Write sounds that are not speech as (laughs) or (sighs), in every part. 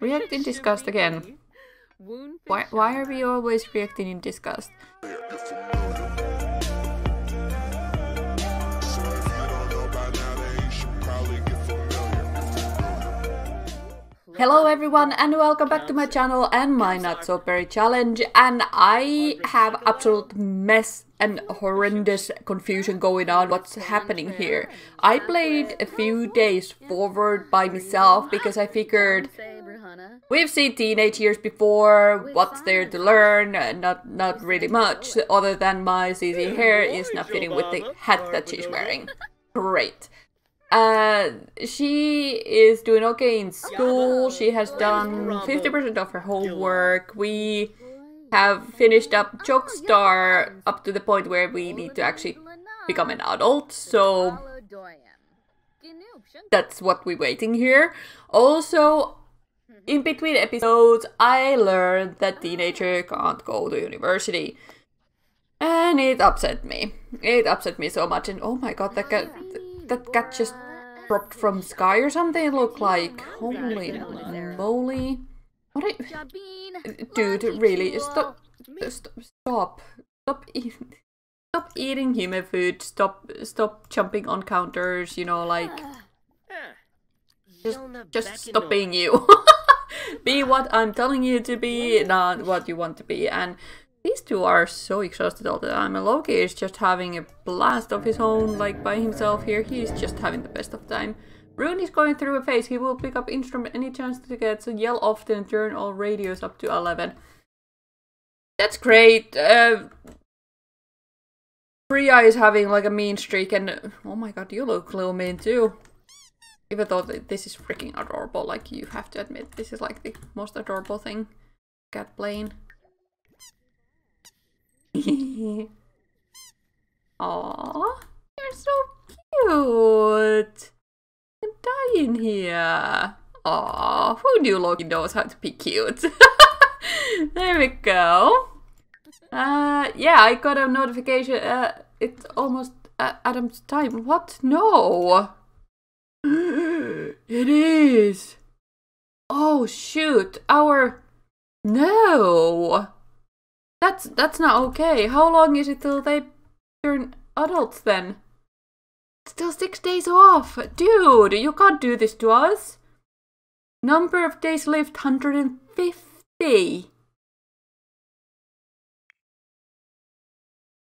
(laughs) React in disgust again. Why, why are we always reacting in disgust? Hello everyone and welcome back to my channel and my not so berry challenge. And I have absolute mess and horrendous confusion going on. What's happening here. I played a few days forward by myself because I figured we've seen teenage years before, what's there to learn? Not not really much other than my CC hair is not fitting with the hat that she's wearing. Great. Uh, she is doing okay in school. She has done 50% of her homework. We have finished up Joke Star up to the point where we need to actually become an adult. So that's what we're waiting here. Also, in between episodes, I learned that teenager can't go to university. And it upset me. It upset me so much. And oh my god, that cat, that cat just dropped from sky or something. It looked like holy moly. What? Are, (laughs) dude, really? Stop! Stop! Stop! Stop eating! Stop eating human food. Stop! Stop jumping on counters. You know, like (sighs) just, just stop being you. (laughs) (laughs) be what I'm telling you to be, not what you want to be. And these two are so exhausted all the time. Loki is just having a blast of his own, like by himself here. He's just having the best of time. Rune is going through a phase. He will pick up instrument any chance to get, so yell often turn all radios up to 11. That's great. Uh, Priya is having like a mean streak and... Oh my god, you look a little mean too. Even though this is freaking adorable, like you have to admit, this is like the most adorable thing. Cat playing. Aww, you're so cute. I'm dying here. Aww, who knew Loki knows how to be cute? (laughs) there we go. Uh, yeah, I got a notification. Uh, it's almost uh, Adam's time. What? No. It is. Oh shoot! Our no. That's that's not okay. How long is it till they turn adults then? Still six days off. Dude, you can't do this to us. Number of days lived 150.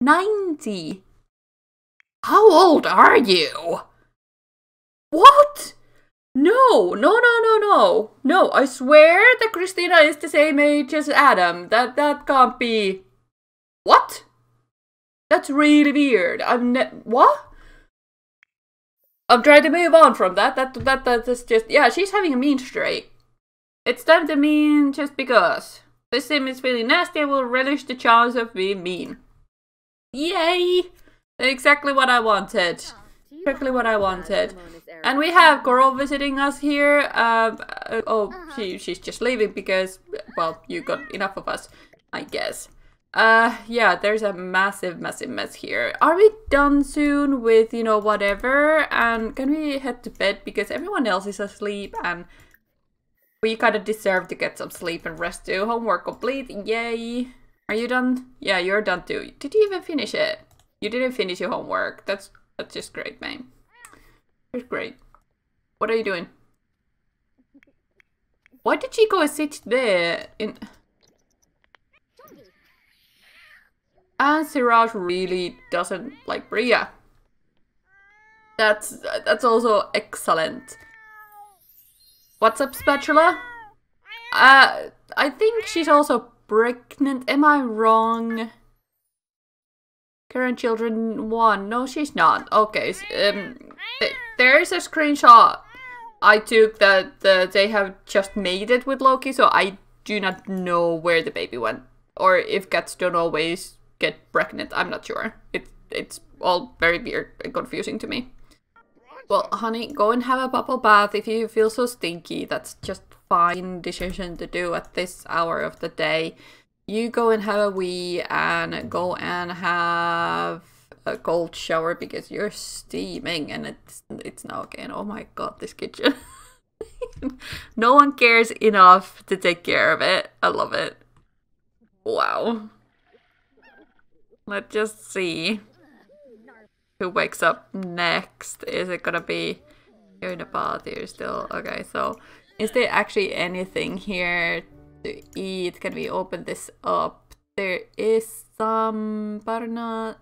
90. How old are you? What? No, no, no, no, no. No, I swear that Christina is the same age as Adam. That that can't be. What? That's really weird. I'm ne- what? I'm trying to move on from that. That that that's just yeah. She's having a mean streak. It's time to mean just because. This sim is feeling nasty. I will relish the chance of being mean. Yay! Exactly what I wanted. Exactly what I wanted. And we have Coral visiting us here. Uh, uh, oh, she, she's just leaving because, well, you got enough of us, I guess. Uh, yeah, there's a massive, massive mess here. Are we done soon with, you know, whatever? And can we head to bed? Because everyone else is asleep and we kind of deserve to get some sleep and rest too. Homework complete, yay. Are you done? Yeah, you're done too. Did you even finish it? You didn't finish your homework. That's that's just great, man. It's great. What are you doing? Why did she go sit there in... And Siraj really doesn't like Bria. That's that's also excellent. What's up, Spatula? Uh, I think she's also pregnant. Am I wrong? Current children one. No, she's not. Okay. Um, th there is a screenshot I took that the, they have just made it with Loki, so I do not know where the baby went, or if cats don't always get pregnant. I'm not sure. It it's all very weird and confusing to me. Well, honey, go and have a bubble bath if you feel so stinky. That's just fine decision to do at this hour of the day you go and have a wee and go and have a cold shower because you're steaming and it's it's now again. Oh my god, this kitchen. (laughs) no one cares enough to take care of it. I love it. Wow. Let's just see who wakes up next. Is it gonna be you're in a bath? You're still okay. So, is there actually anything here to eat? Can we open this up? There is some, not.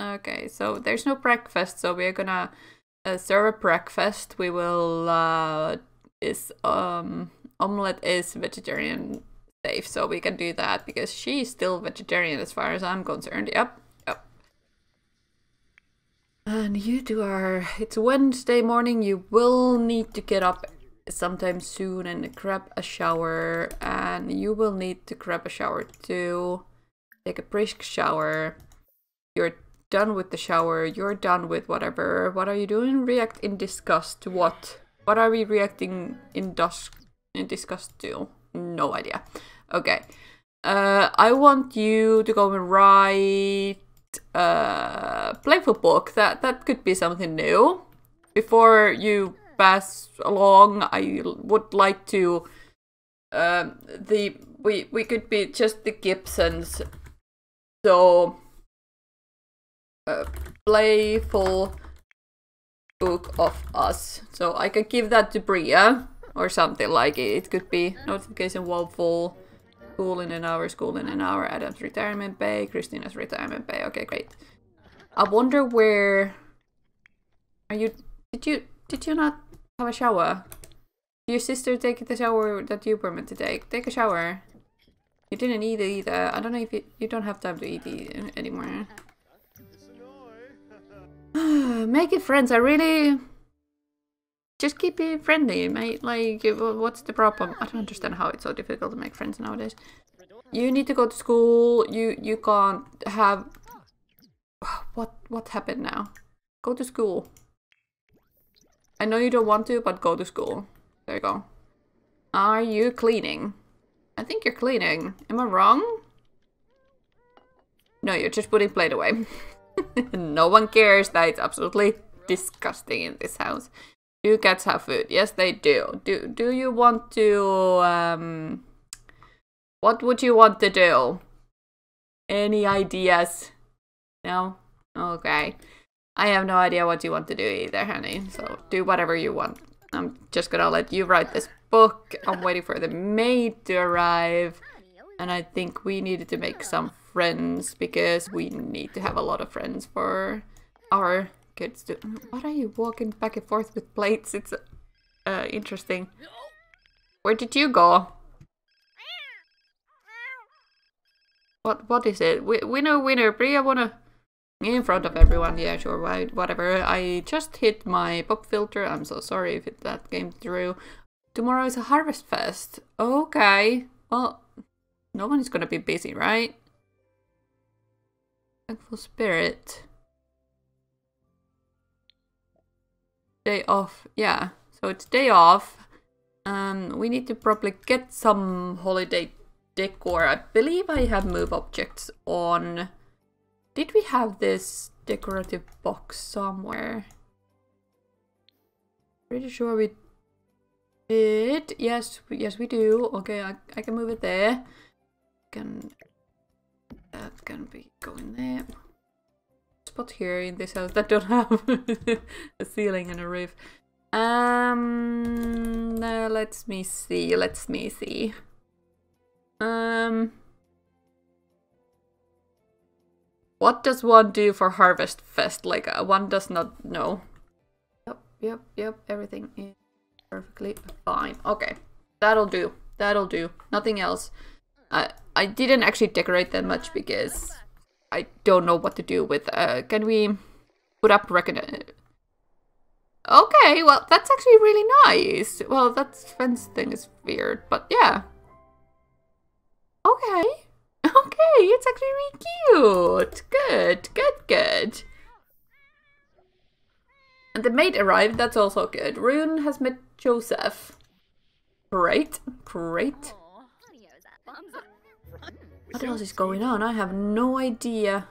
Okay, so there's no breakfast, so we're gonna uh, serve a breakfast. We will uh, is um omelette is vegetarian safe, so we can do that because she's still vegetarian as far as I'm concerned. Yep, yep. And you two are. It's Wednesday morning. You will need to get up sometime soon and grab a shower, and you will need to grab a shower too. Take a brisk shower. You're done with the shower. You're done with whatever. What are you doing? React in disgust. To what? What are we reacting in, in disgust to? No idea. Okay. Uh, I want you to go and write uh, playful book. That that could be something new. Before you pass along, I would like to. Um, the we we could be just the Gibsons. So. Uh, playful book of us. So I could give that to Bria or something like it. It could be notification wall full, school in an hour, school in an hour, Adam's retirement pay, Christina's retirement pay. Okay, great. I wonder where are you did you did you not have a shower? Your sister take the shower that you meant to take? Take a shower. You didn't eat either. I don't know if you you don't have time to eat it anymore. (sighs) Make it friends. I really just keep it friendly, mate. Like, what's the problem? I don't understand how it's so difficult to make friends nowadays. You need to go to school. You you can't have. (sighs) What what happened now? Go to school. I know you don't want to, but go to school. There you go. Are you cleaning? I think you're cleaning. Am I wrong? No, you're just putting plate away. (laughs) no one cares that it's absolutely disgusting in this house. Do cats have food? Yes, they do. Do do you want to um what would you want to do? Any ideas? No? Okay. I have no idea what you want to do either, honey. So do whatever you want. I'm just gonna let you write this book. I'm waiting for the maid to arrive. And I think we needed to make some friends because we need to have a lot of friends for our kids to... What are you walking back and forth with plates? It's uh, interesting. Where did you go? What What is it? Winner, winner. Bria wanna... In front of everyone, yeah, sure, whatever. I just hit my pop filter. I'm so sorry if it, that came through. Tomorrow is a harvest fest. Okay. Well, no one is gonna be busy, right? Thankful spirit. Day off. Yeah. So it's day off. Um, we need to probably get some holiday decor. I believe I have move objects on. Did we have this decorative box somewhere? Pretty sure we did. Yes, yes we do. Okay, I, I can move it there. Can that can be going there. Spot here in this house that don't (laughs) have a ceiling and a roof. Um, uh, let me see. Let's me see. Um, what does one do for Harvest Fest? Like uh, one does not know. Yep, yep, yep. Everything is perfectly fine. Okay, that'll do. That'll do. Nothing else. I I didn't actually decorate that much because I don't know what to do with. Uh, can we put up record? Okay, well that's actually really nice. Well, that fence thing is weird, but yeah. Okay, okay, it's actually really cute. Good, good, good. And the maid arrived, that's also good. Rune has met Joseph. Great, great. What else is going on? I have no idea.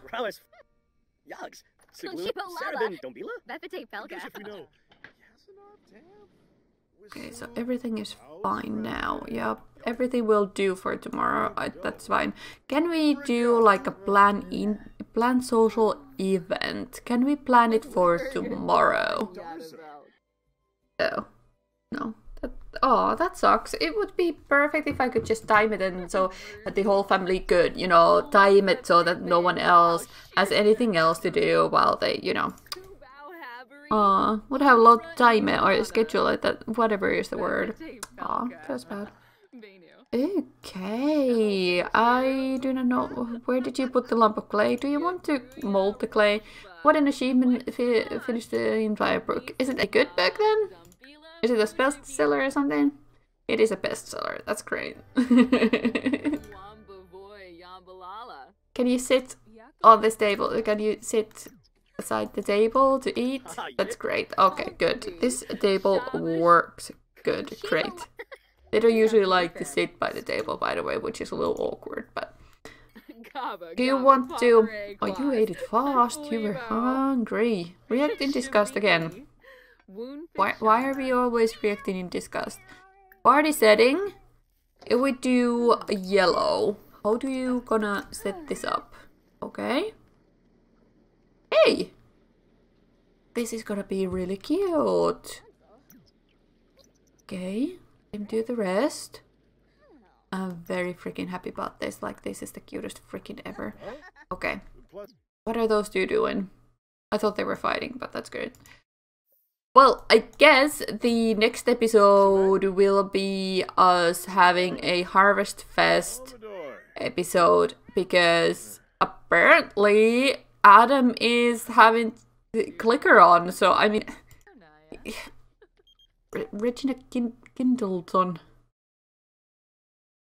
Okay, so everything is fine now. Yep, everything will do for tomorrow. I, that's fine. Can we do like a plan in plan social event? Can we plan it for tomorrow? Oh, no. That, oh, that sucks. It would be perfect if I could just time it and so that the whole family could, you know, time it so that no one else has anything else to do while they, you know, uh, would have a lot of time or schedule it, that whatever is the word. Aw, that's bad. Okay, I do not know. Where did you put the lump of clay? Do you want to mold the clay? What an achievement fi finish the entire book. Is it a good book then? Is it a bestseller or something? It is a bestseller. That's great. (laughs) Can you sit on this table? Can you sit beside the table to eat? That's great. Okay, good. This table works good. Great. (laughs) They don't usually like to sit by the table, by the way, which is a little awkward, but... (laughs) Do you want to... Oh, you ate it fast. You were hungry. (laughs) React in disgust again. Why, why are we always reacting in disgust? Party setting. If we do yellow, how do you gonna set this up? Okay. Hey! This is gonna be really cute. Okay, and do the rest. I'm very freaking happy about this. Like, this is the cutest freaking ever. Okay. What are those two doing? I thought they were fighting, but that's good. Well, I guess the next episode will be us having a Harvest Fest episode because apparently Adam is having clicker on, so I mean Regina Kindleton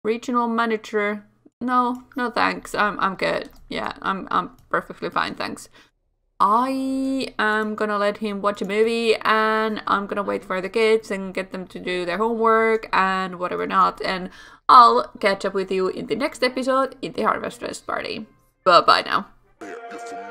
Regional manager no, no thanks. I'm I'm good. Yeah, I'm I'm perfectly fine, thanks. I am gonna let him watch a movie and I'm gonna wait for the kids and get them to do their homework and whatever not. And I'll catch up with you in the next episode in the Harvest Fest party. Bye bye now. there if I'm